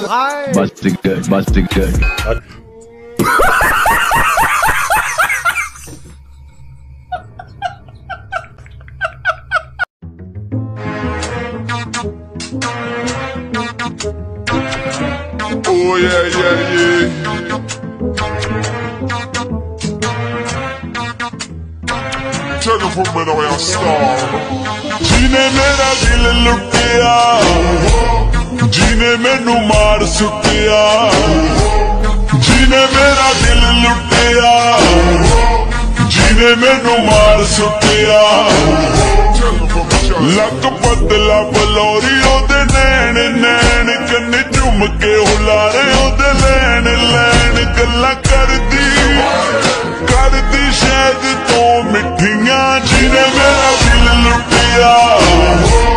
topsel. Teslim. Hamsiz. जादूगर जादूगर Bastık. Bastık. Oh yeah yeah yeah Take it from me the way I start जीने मेरा दिल लुटिया जीने मैनू ਮਾਰ ਸੁੱਟਿਆ। ਜਿਨੇ ਮੇਰਾ ਦਿਲ ਲੁੱਟਿਆ, ਜਿਨੇ ਮੈਨੂੰ ਮਾਰ ਸੁੱਕਿਆ ਲੱਕ ਬਦਲਾ ਬਲੋਰੀ ਉਹਦੇ ਨੈਣ ਨੈਣ ਕੰਨ ਝੁੰਮ ਕੇ ਹੁਲਾਰੇ ਉਹਦੇ ਲੈਣ ਲੈਣ ਗੱਲਾਂ ਕਰਦੀ। ਕਰਦੀ ਸ਼ਾਇਦ ਤੋਂ ਮਿੱਠੀਆਂ, ਜਿਨੇ ਮੇਰਾ ਦਿਲ ਲੁੱਟਿਆ।